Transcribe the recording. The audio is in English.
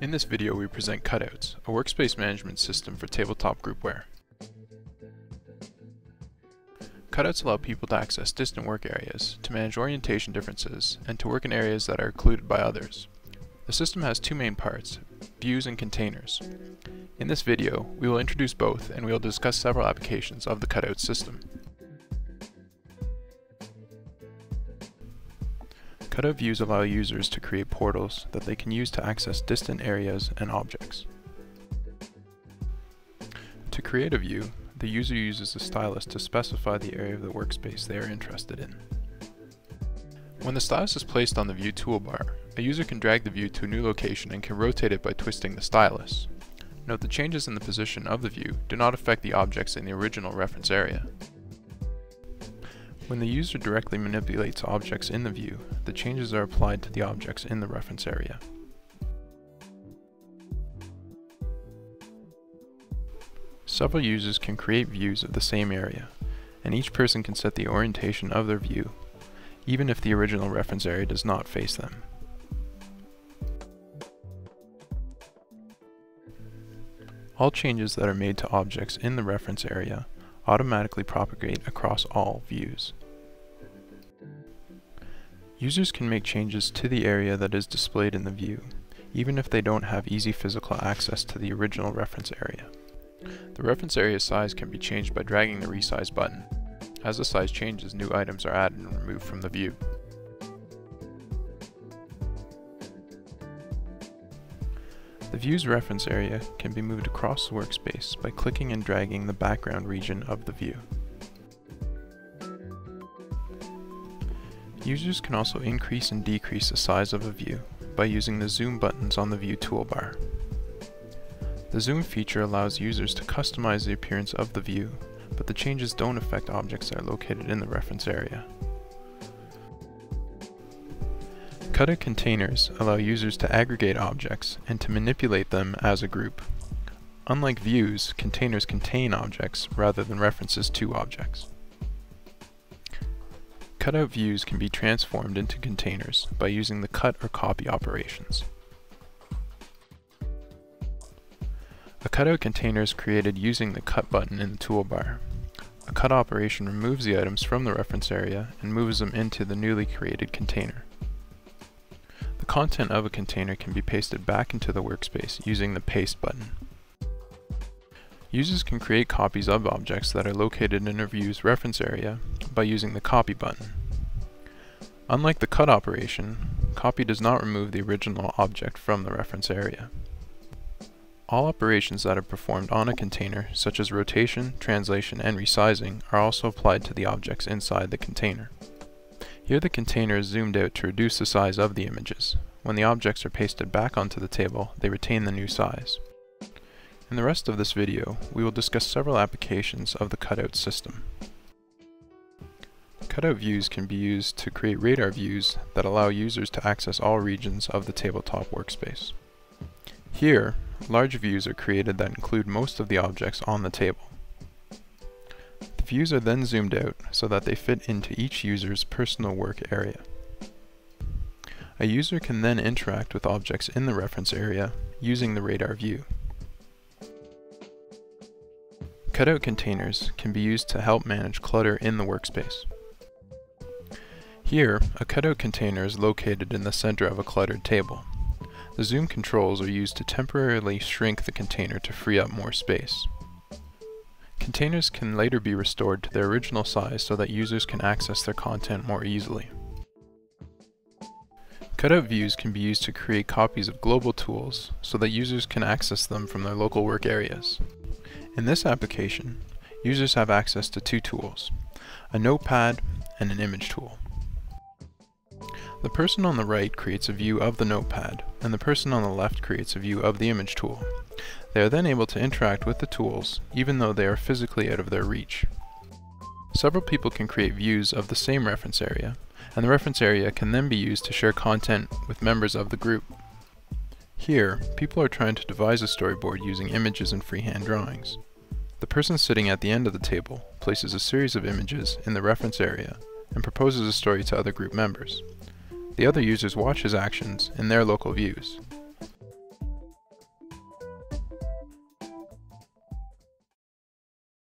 In this video we present Cutouts, a workspace management system for tabletop groupware. Cutouts allow people to access distant work areas, to manage orientation differences, and to work in areas that are occluded by others. The system has two main parts, views and containers. In this video, we will introduce both and we will discuss several applications of the cutout system. Cutout views allow users to create portals that they can use to access distant areas and objects. To create a view, the user uses the stylus to specify the area of the workspace they are interested in. When the stylus is placed on the view toolbar, a user can drag the view to a new location and can rotate it by twisting the stylus. Note the changes in the position of the view do not affect the objects in the original reference area. When the user directly manipulates objects in the view, the changes are applied to the objects in the reference area. Several users can create views of the same area, and each person can set the orientation of their view, even if the original reference area does not face them. All changes that are made to objects in the reference area automatically propagate across all views. Users can make changes to the area that is displayed in the view, even if they don't have easy physical access to the original reference area. The reference area size can be changed by dragging the resize button. As the size changes, new items are added and removed from the view. The view's reference area can be moved across the workspace by clicking and dragging the background region of the view. Users can also increase and decrease the size of a view by using the zoom buttons on the view toolbar. The zoom feature allows users to customize the appearance of the view, but the changes don't affect objects that are located in the reference area. Cutout containers allow users to aggregate objects and to manipulate them as a group. Unlike views, containers contain objects rather than references to objects. Cutout views can be transformed into containers by using the cut or copy operations. A cutout container is created using the cut button in the toolbar. A cut operation removes the items from the reference area and moves them into the newly created container. Content of a container can be pasted back into the workspace using the paste button. Users can create copies of objects that are located in a view's reference area by using the copy button. Unlike the cut operation, copy does not remove the original object from the reference area. All operations that are performed on a container, such as rotation, translation, and resizing, are also applied to the objects inside the container. Here the container is zoomed out to reduce the size of the images. When the objects are pasted back onto the table, they retain the new size. In the rest of this video, we will discuss several applications of the cutout system. Cutout views can be used to create radar views that allow users to access all regions of the tabletop workspace. Here, large views are created that include most of the objects on the table. Views are then zoomed out so that they fit into each user's personal work area. A user can then interact with objects in the reference area using the radar view. Cutout containers can be used to help manage clutter in the workspace. Here, a cutout container is located in the center of a cluttered table. The zoom controls are used to temporarily shrink the container to free up more space. Containers can later be restored to their original size so that users can access their content more easily. Cutout views can be used to create copies of global tools so that users can access them from their local work areas. In this application, users have access to two tools, a notepad and an image tool. The person on the right creates a view of the notepad, and the person on the left creates a view of the image tool. They are then able to interact with the tools, even though they are physically out of their reach. Several people can create views of the same reference area, and the reference area can then be used to share content with members of the group. Here, people are trying to devise a storyboard using images and freehand drawings. The person sitting at the end of the table places a series of images in the reference area and proposes a story to other group members. The other users watch his actions in their local views.